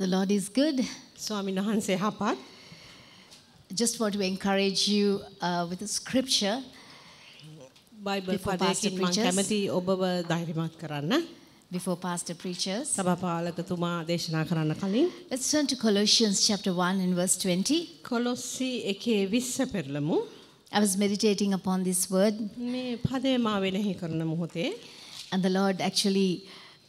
The Lord is good. ස්වාමීන් වහන්සේ හපත් Just want to encourage you uh, with the scripture. Bible Before Pastor පදයකින් මම preaches. කැමති ඔබව ධෛර්යමත් කරන්න. Before Pastor preaches, සභාපාලකතුමා දේශනා කරන්න කලින් let's turn to Colossians chapter 1 and verse 20. කොලොස්සි එකේ විස්ස පෙරලමු. I was meditating upon this word, මේ පදය මා වෙනෙහි කරන මොහොතේ and the Lord actually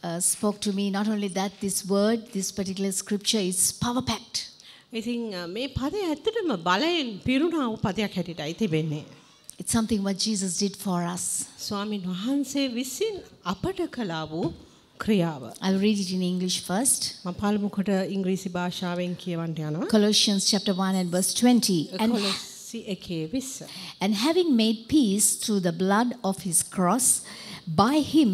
uh, spoke to me. Not only that, this word, this particular scripture is power packed. ඉතින් අ, මේ පදය ඇත්තටම බලයෙන් පිරුණා වූ පදයක් හැටියටයි තිබෙන්නේ. It's something what Jesus did for us. ස්වාමින් වහන්සේ විසින් අපට කළා වූ ක්‍රියාව. I'll read it in English first. මම පළමු කොට ඉංග්‍රීසි භාෂාවෙන් කියවන්න යනවා. Colossians chapter 1 and verse 20. And, කොලොස්සි එකේ විස්ස. and having made peace through the blood of his cross, by him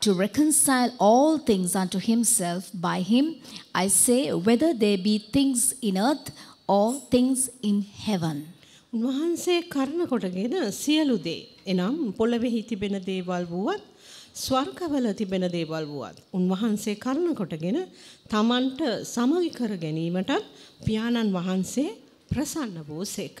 to reconcile all things unto himself, by him, I say, whether there be things in earth or things in heaven. උන්වහන්සේ කරන කොටගෙන සියලු දේ එනම් පොළවෙහි තිබෙන දේවල් වුවත් ස්වර්ගවල තිබෙන දේවල් වුවත් උන්වහන්සේ කරන කොටගෙන තමන්ට සමගි කර ගැනීමටත් පියාණන් වහන්සේ ප්‍රසන්න වූ සේක.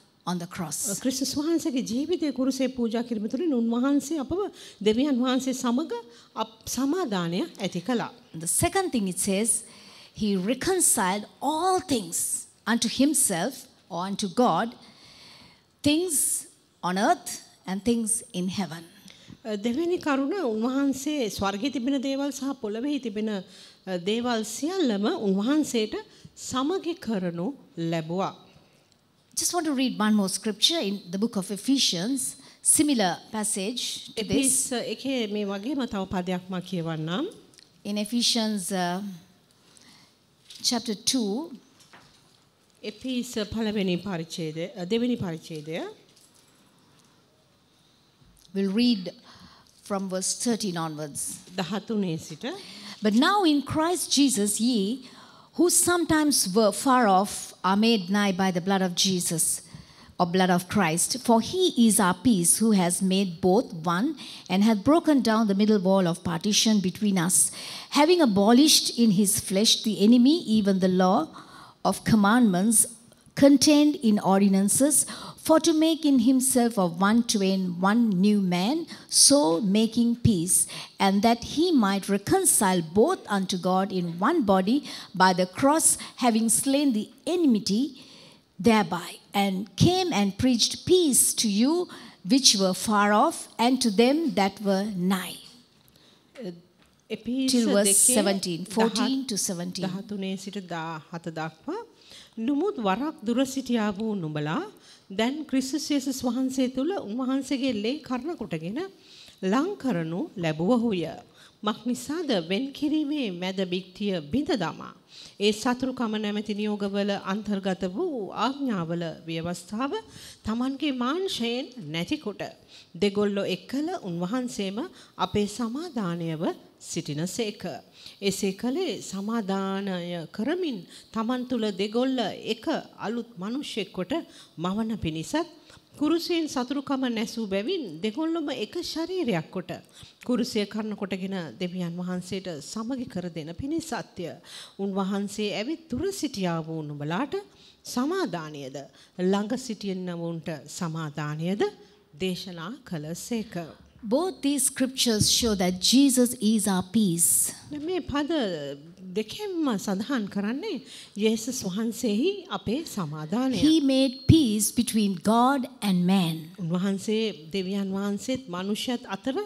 on the cross. ක්‍රිස්තුස් වහන්සේගේ ජීවිතය කුරුසේ පූජා කිරීම තුළින් උන්වහන්සේ අපව දෙවියන් වහන්සේ සමග අප සමාදානය ඇති කළා. The second thing it says, He reconciled all things unto Himself or unto God, things on earth and things in heaven. දෙවැනි කරුණ උන්වහන්සේ ස්වර්ගයේ තිබෙන දේවල් සහ පොළොවේ තිබෙන අ, දේවල් සියල්ලම උන්වහන්සේට සමගි කරනු ලැබුවා. Just want to read one more scripture in the book of Ephesians, similar passage to එපිස් this. එකේ මේ වගේම තව පදයක් මා කියවන්නම්. In Ephesians uh, chapter 2, එපිස් පළවෙනි පරිච්ඡේදය අ, දෙවෙනි පරිච්ඡේදය we'll read from verse 13 onwards. 13 සිට But now in Christ Jesus, ye who sometimes were far off are made nigh by the blood of Jesus, or blood of Christ. For he is our peace, who has made both one, and hath broken down the middle wall of partition between us, having abolished in his flesh the enemy, even the law of commandments contained in ordinances, for to make in himself of one twain one new man, so making peace, and that he might reconcile both unto God in one body by the cross, having slain the enmity thereby, and came and preached peace to you which were far off, and to them that were nigh. එපිස් Till verse දෙකේ 17, 14 to 17. 13 සිට 17 දක්වා නුමුත් වරක් දුර සිටියා වූ නුඹලා දැන් ක්‍රිස්තුස් යේසුස් වහන්සේ තුල උන්වහන්සේගේ ලේ කරන කොටගෙන ලං කරනු ලැබුවහුය. මක් නිසාද වෙන් කිරීමේ මැද බික්තිය බිඳ දමා. ඒ සතුරුකම නැමැති නියෝගවල අන්තර්ගත වූ ආඥාවල ව්‍යවස්ථාව Tamanගේ මාංශයෙන් නැතිකොට දෙගොල්ලෝ එක්කල උන්වහන්සේම අපේ සමාදානයව සිටිනසේක. එසේ කළේ සමාදානය කරමින් තමන් තුළ දෙගොල්ල එක අලුත් මනුෂ්‍යෙක් කොට මවන පිණිසත් කුරුසයෙන් සතුරුකම නැසූ බැවින් දෙගොල්ලොම එක ශරීරයක් කොට කුරුසිය කරන කොටගෙන දෙවියන් වහන්සේට සමගි කර දෙන පිණිසත්ය. උන්වහන්සේ ඇවිත් දුර සිටියා වූ නුඹලාට සමාදානයද ළඟ සිටින්නවුන්ට සමාදානයද දේශනා කළසේක. Both these scriptures show that Jesus is our peace. මේ පද දෙකෙන්ම සඳහන් කරන්නේ යේසුස් වහන්සේහි අපේ සමාදානය. He made peace between God and man. උන්වහන්සේ දෙවියන් වහන්සේත් මනුෂ්‍යත් අතර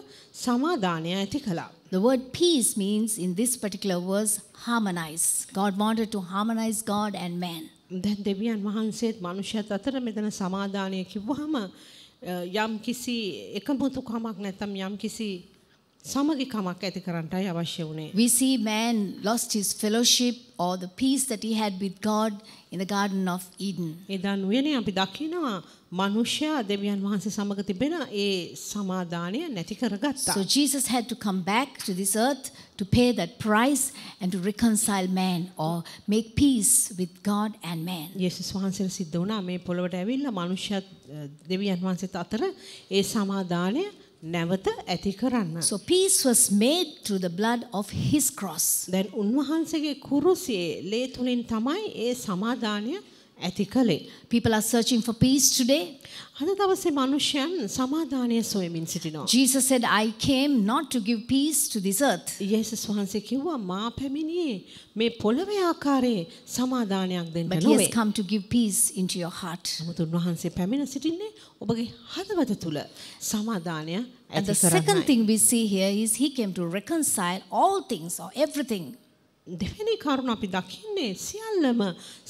සමාදානය ඇති කළා. The word peace means, in this particular verse, harmonize. God wanted to harmonize God and man. දැන් දෙවියන් වහන්සේත් මනුෂ්‍යත් අතර මෙතන සමාදානය කිව්වහම අ, යම් කිසි එකමුතුකමක් නැත්නම් යම් කිසි සමගිකමක් ඇති කරන්නටයි අවශ්‍ය වුණේ. We see man lost his fellowship or the peace that he had with God in the Garden of Eden. එදා නුවනේ අපි දකිනවා මනුෂ්‍යයා දෙවියන් වහන්සේ සමග තිබෙන ඒ සමාදානය නැති කරගත්තා. So Jesus had to come back to this earth to pay that price and to reconcile man or make peace with God and man. යේසුස් වහන්සේට සිද්ධ වුණා මේ පොළොවට ඇවිල්ලා මනුෂ්‍යත් අ, දෙවියන් වහන්සේත් අතර ඒ සමාදානය නැවත ඇති කරන්න. So peace was made through the blood of his cross. දැන් උන්වහන්සේගේ කුරුසියේ ලේ තුලින් තමයි ඒ සමාදානය ඇති කළේ. People are searching for peace today. අද දවසේ මනුෂ්‍යයන් සමාදානය සොයමින් සිටිනවා. Jesus said, I came not to give peace to this earth. යේසුස් වහන්සේ කිව්වා මා පැමිණියේ මේ පොළවේ ආකාරයේ සමාදානයක් දෙන්න But he නොවේ. has come to give peace into your heart. නමුත් උන්වහන්සේ පැමිණ සිටින්නේ ඔබගේ හදවත තුල සමාදානය And ඇති the second කරන්නයි. thing we see here is he came to reconcile all things or everything. දෙවෙනි කරුණ අපි දකින්නේ සියල්ලම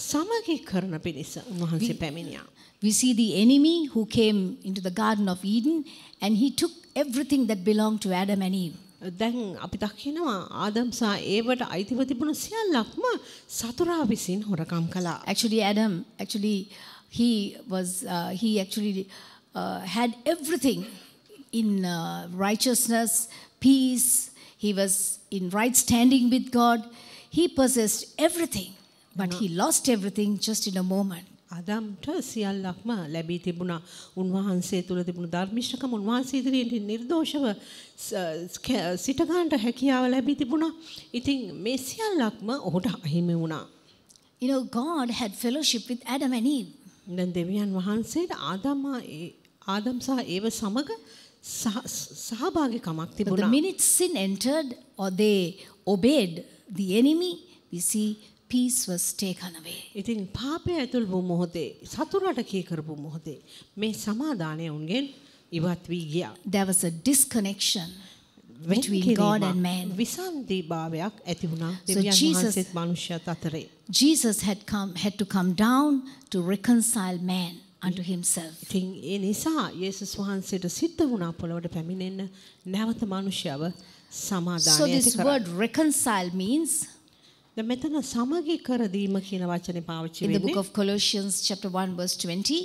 සමගි කරන පිණිස උන්වහන්සේ පැමිණියා. We see the enemy who came into the Garden of Eden and he took everything that belonged to Adam and Eve. දැන් අපි දකිනවා ආදම් සහ ඒවට අයිතිව තිබුණු සියල්ලක්ම සතුරා විසින් හොරකම් කළා. Actually, Adam, actually, he was, uh, he actually uh, had everything in uh, righteousness, peace. He was in right standing with God. He possessed everything, but he lost everything just in a moment. ආදම්ට සියල්ලක්ම ලැබී තිබුණා. උන්වහන්සේ තුළ තිබුණු ධර්මිෂ්ඨකම උන්වහන්සේ ඉදිරියේ නිර්දෝෂව ස- ක- සිටගන්නට හැකියාව ලැබී තිබුණා. ඉතින් මේ සියල්ලක්ම ඔහුට අහිමි වුණා. You know, God had fellowship with Adam and Eve. දැන් දෙවියන් වහන්සේට ආදම් ආදම් සහ ඒව සමග සහ- සහභාගිකමක් But the තිබුණා. minute sin entered or they obeyed the enemy, we see peace was taken away. ඉතින් පාපය ඇතුල් වූ මොහොතේ සතුරට කී කරපු මොහොතේ මේ සමාදානය උන්ගෙන් ඉවත් වී ගියා. There was a disconnection වෙන් between කිරීමක්, God and man. විසන්ධි භාවයක් ඇති වුණා So දෙවියන් Jesus- වහන්සේත් මනුෂ්‍යත් අතරේ. Jesus had come had to come down to reconcile man unto himself. ඉතින් ඒ නිසා යේසුස් වහන්සේට සිද්ධ වුණා පොළොවට පැමිණෙන්න නැවත මනුෂ්‍යව So සමාදානය ඇති this කරන්න. word reconcile means දැන් මෙතන සමගි කර දීම කියන වචනේ පාවිච්චි in the book වෙන්නේ of Colossians chapter 1 verse 20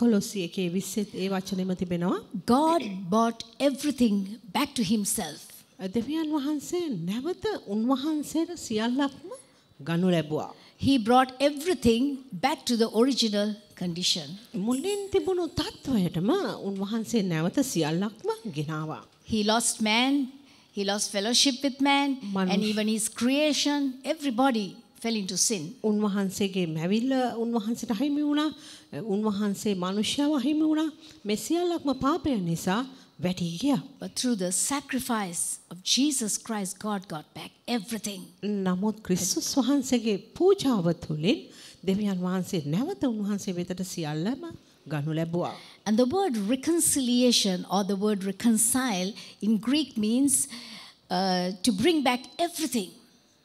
කොලොස්සි එකේ 20 ඒ වචනේම තිබෙනවා. God bought everything back to himself. දෙවියන් වහන්සේ නැවත උන්වහන්සේට සියල්ලක්ම ගනු ලැබුවා. He brought everything back to the original condition. මුලින් තිබුණු තත්වයටම උන්වහන්සේ නැවත සියල්ලක්ම ගෙනාවා. He lost man, he lost fellowship with man, Manush- and even his creation, everybody fell into sin. උන්වහන්සේගේ මැවිල්ල උන්වහන්සේට අහිමි වුණා. උන්වහන්සේ මනුෂ්‍යව අහිමි වුණා. මේ සියල්ලක්ම පාපය නිසා වැටී ගියා. But through the sacrifice of Jesus Christ, God got back everything. නමුත් ක්‍රිස්තුස් වහන්සේගේ පූජාව තුළින් දෙවියන් වහන්සේ නැවත උන්වහන්සේ වෙතට සියල්ලම ගනු ලැබුවා. And the word reconciliation or the word reconcile in Greek means uh, to bring back everything.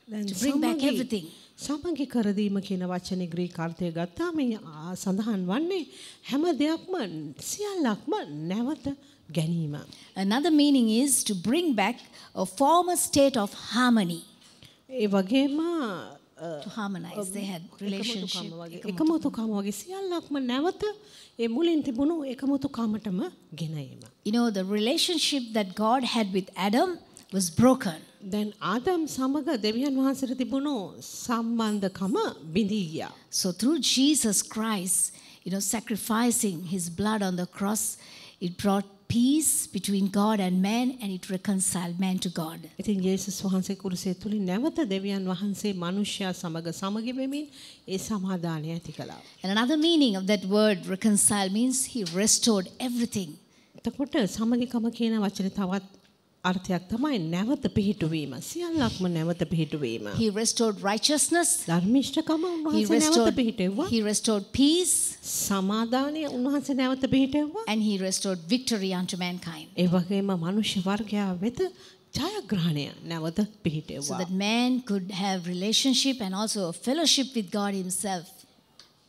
දැන් To bring back Samagi- everything. සමගි කරදීම කියන වචනේ ග්‍රීක අර්ථය ගත්තාම මේ ආ- සඳහන් වන්නේ හැම දෙයක්ම සියල්ලක්ම නැවත ගැනීම. Another meaning is to bring back a former state of harmony. ඒ වගේම අ, To harmonize, they had relationship. එකමුතුකම වගේ එකමුතුකම වගේ සියල්ලක්ම නැවත ඒ මුලින් තිබුණු එකමුතුකමටම ගෙනීම. You know, the relationship that God had with Adam was broken. දැන් ආදම් සමග දෙවියන් වහන්සේට තිබුණු සම්බන්ධකම බිඳී ගියා. So through Jesus Christ, you know, sacrificing his blood on the cross, it brought peace between God and man and it reconciled man to God. ඉතින් යේසුස් වහන්සේ කුරුසය තුලින් නැවත දෙවියන් වහන්සේ මිනිසයා සමග සමගි වෙමින් ඒ සමාදානය ඇති කළා. And another meaning of that word reconcile means he restored everything. එතකොට සමගිකම කියන වචනේ තවත් අර්ථයක් තමයි නැවත පිහිටුවීම. සියල්ලක්ම නැවත පිහිටුවීම. He restored righteousness. ධර්මිෂ්ඨකම He උන්වහන්සේ නැවත restored, පිහිටෙව්වා. he restored peace සමාදානය උන්වහන්සේ නැවත පිහිටෙව්වා. and he restored victory unto mankind. ඒ වගේම මනුෂ්‍ය වර්ගයා වෙත ජයග්‍රහණය නැවත So පිහිටෙව්වා. that man could have relationship and also a fellowship with God himself.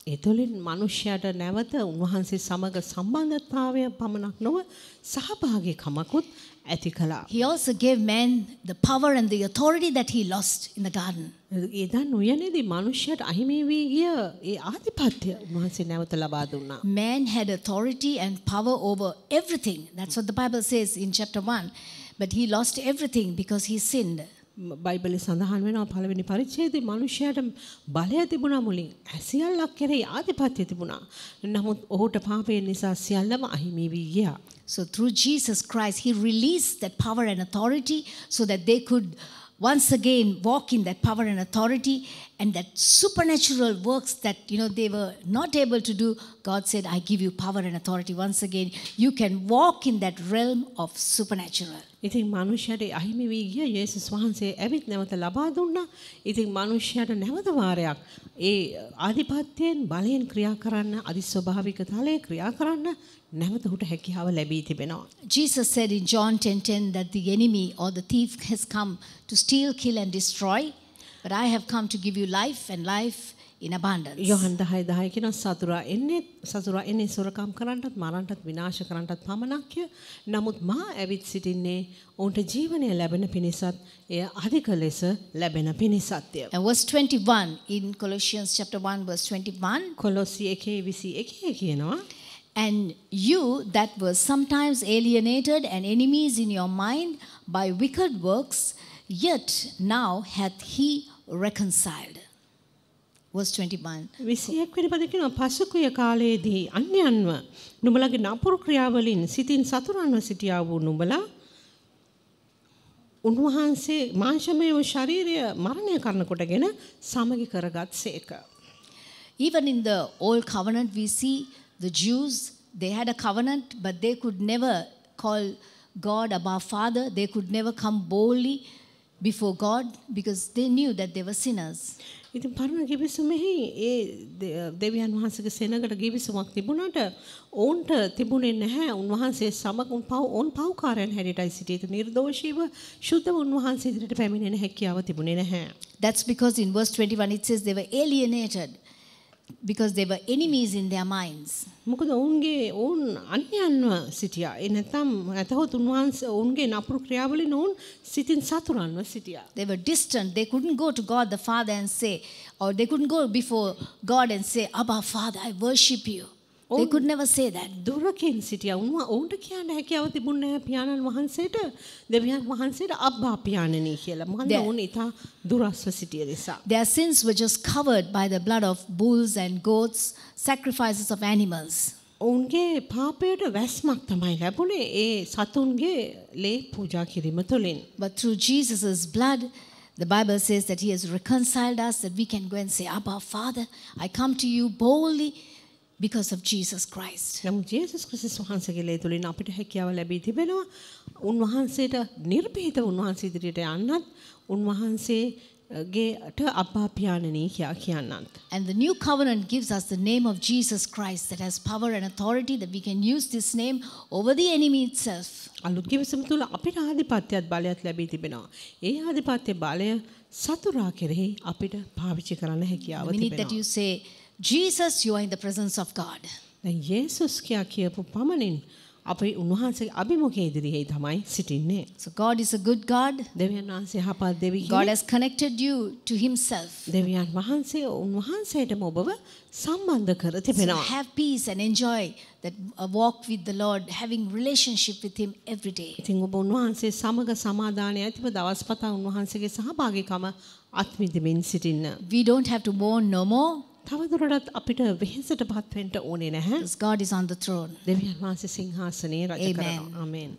ඒ තුළින් මනුෂ්‍යයට නැවත උන්වහන්සේ සමග සම්බන්ධතාවය පමණක් නොව සහභාගිකමකුත් ඇති කළා. He also gave man the power and the authority that he lost in the garden. එදා නුයනේදී මනුෂ්‍යයට අහිමි වී ගිය ඒ ආධිපත්‍ය උන්වහන්සේ නැවත ලබා දුන්නා. Man had authority and power over everything. That's what the Bible says in chapter 1. But he lost everything because he sinned. බයිබලෙ සඳහන් වෙනවා පළවෙනි පරිච්ඡේදයේ මනුෂ්‍යයාට බලය තිබුණා මුලින්. සියල්ලක් කෙරෙහි ආධිපත්‍ය තිබුණා. නමුත් ඔහුට පාපය නිසා සියල්ලම අහිමි වී ගියා. So through Jesus Christ, he released that power and authority so that they could once again walk in that power and authority and that supernatural works that you know they were not able to do god said i give you power and authority once again you can walk in that realm of supernatural ඉතින් මනුෂ්‍යයට අහිමි වී ගිය යේසුස් වහන්සේ ඇවිත් නැවත ලබා දුන්නා. ඉතින් මනුෂ්‍යයට නැවත වාරයක් ඒ ආධිපත්‍යයෙන් බලයෙන් ක්‍රියා කරන්න අදිස්වභාවික තලයේ ක්‍රියා කරන්න නැවත ඔහුට හැකියාව ලැබී තිබෙනවා. jesus said in john 10:10 that the enemy or the thief has come to steal kill and destroy but i have come to give you life and life in abundance Yohan 10 10 කියන සතුරා එන්නේ සතුරා එන්නේ සොරකම් කරන්නටත් මරන්නටත් විනාශ කරන්නටත් පමණක්ය. නමුත් මා ඇවිත් සිටින්නේ ඔවුන්ට ජීවනය ලැබෙන පිණිසත් එය අධික ලෙස ලැබෙන පිණිසත්ය. and verse 21 in colossians chapter 1 verse 21 කොලොස්සි 1:21 කියනවා And you that were sometimes alienated and enemies in your mind by wicked works, yet now hath he reconciled. Verse 21. විසියක් වෙනි පද කියනවා පසුකුය කාලයේදී අන්‍යයන්ව නුඹලගේ නපුරු ක්‍රියාවලින් සිතින් සතුරන්ව සිටියා වූ නුඹලා උන්වහන්සේ මාංශමය වූ ශරීරය මරණය කරන කොටගෙන සමගි කරගත් සේක. Even in the old covenant, we see the Jews, they had a covenant, but they could never call God above Father. They could never come boldly before God because they knew that they were sinners. ඉතින් පරණ ගිවිසුමෙහි ඒ දෙවියන් වහන්සේගේ සෙනඟට ගිවිසුමක් තිබුණාට ඔවුන්ට තිබුණේ නැහැ උන්වහන්සේ සමග උන් පව් ඔවුන් පව්කාරයන් හැටියටයි සිටියේ නිර්දෝෂීව ශුද්ධ උන්වහන්සේ ඉදිරියට පැමිණෙන හැකියාව තිබුණේ නැහැ. That's because in verse 21 it says they were alienated because they were enemies in their minds. මොකද ඔවුන්ගේ ඔවුන් අන්‍යයන්ව සිටියා. ඒ නැත්නම් නැතහොත් උන්වහන්සේ ඔවුන්ගේ නපුරු ක්‍රියාවලින් ඔවුන් සිතින් සතුරන්ව සිටියා. They were distant. They couldn't go to God the Father and say, or they couldn't go before God and say, Abba, Father, I worship you. They could never say that. දුරකින් සිටියා. උන්ව ඔවුන්ට කියන්න හැකියාව තිබුණේ නැහැ පියාණන් වහන්සේට දෙවියන් වහන්සේට අබ්බා පියාණනි කියලා. මොකද There- ඔවුන් ඊට දුරස්ව සිටිය නිසා. Their sins were just covered by the blood of bulls and goats, sacrifices of animals. ඔවුන්ගේ පාපයට වැස්මක් තමයි ලැබුණේ ඒ සතුන්ගේ ලේ පූජා කිරීම තුළින්. But through Jesus' blood, the Bible says that He has reconciled us, that we can go and say, Abba, Father, I come to you boldly because of Jesus Christ. නමුත් ජේසුස් ක්‍රිස්තුස් වහන්සේගේ ලේ තුළින් අපිට හැකියාව ලැබී තිබෙනවා. උන්වහන්සේට නිර්භීත උන්වහන්සේ ඉදිරියට යන්නත් උන්වහන්සේගේට අබ්බා පියාණනි කියා කියන්නත්. And the new covenant gives us the name of Jesus Christ that has power and authority that we can use this name over the enemy itself. අලුත් කිවිසුම තුළ අපිට ආධිපත්‍යයක් බලයක් ලැබී තිබෙනවා. ඒ ආධිපත්‍ය බලය සතුරා කෙරෙහි අපිට පාවිච්චි කරන්න හැකියාව The minute that තිබෙනවා. you say, Jesus, you are in the presence of God. දැන් යේසුස් කියා කියපු පමණින් අපි උන්වහන්සේගේ අභිමුඛයේ ඉදිරියේ තමයි සිටින්නේ. So God is a good God. දෙවියන් වහන්සේ යහපත් දෙවි God has connected you to Himself. දෙවියන් වහන්සේ උන්වහන්සේටම ඔබව සම්බන්ධ කර So තිබෙනවා. have peace and enjoy that a walk with the Lord, having relationship with Him every day. ඉතින් ඔබ උන්වහන්සේ සමග සමාදානය ඇතිව දවස් පතා උන්වහන්සේගේ සහභාගීකම අත්විඳිමින් සිටින්න. We don't have to mourn no more තවදුරටත් අපිට වෙහෙසට පත් වෙන්න ඕනේ නැහැ. because God is on the throne. දෙවියන් වහන්සේ සිංහාසනයේ රජ Amen. කරනවා. ආමේන්.